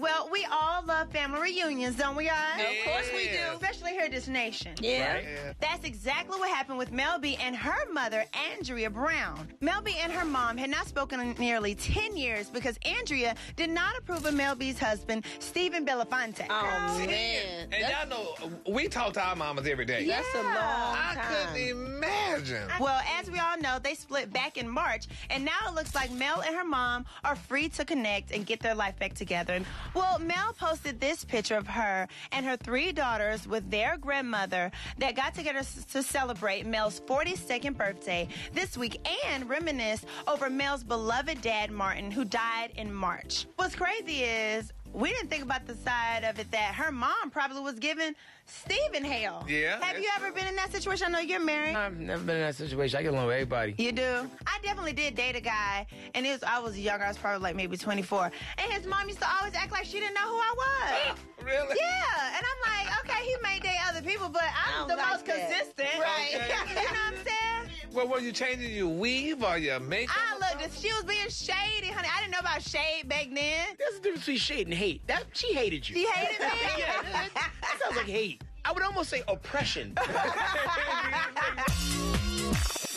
Well, we all love family reunions, don't we, guys? Of course we do. Especially here in Dish Nation. Yeah. Right? Yeah. That's exactly what happened with Mel B and her mother, Andrea Brown. Mel B and her mom had not spoken in nearly 10 years because Andrea did not approve of Mel B's husband, Stephen Belafonte. Oh man, And y'all know we talk to our mamas every day. that's a long I time. couldn't imagine. Well, as we all know, they split back in March, and now it looks like Mel and her mom are free to connect and get their life back together. Well, Mel posted this picture of her and her three daughters with their grandmother that got together to celebrate Mel's 42nd birthday this week and reminisce over Mel's beloved dad, Martin, who died in March. What's crazy is we didn't think about the side of it that her mom probably was giving Stephen hell. Yeah, Have you it's- ever been in that situation? I know you're married. I've never been in that situation. I get along with everybody. You do? I definitely did date a guy, and it was I was younger. I was probably like maybe 24, and his mom used to always act like she didn't know who I was. Really? yeah, and I'm like, okay, he may date other people, but I'm the like most that. consistent, Right. you know what I'm saying? Well, were you changing your weave or your makeup? I looked. at- She was being shady, about shade back then. There's a difference between shade and hate. That she hated you. She hated me. yeah, that, that sounds like hate. I would almost say oppression.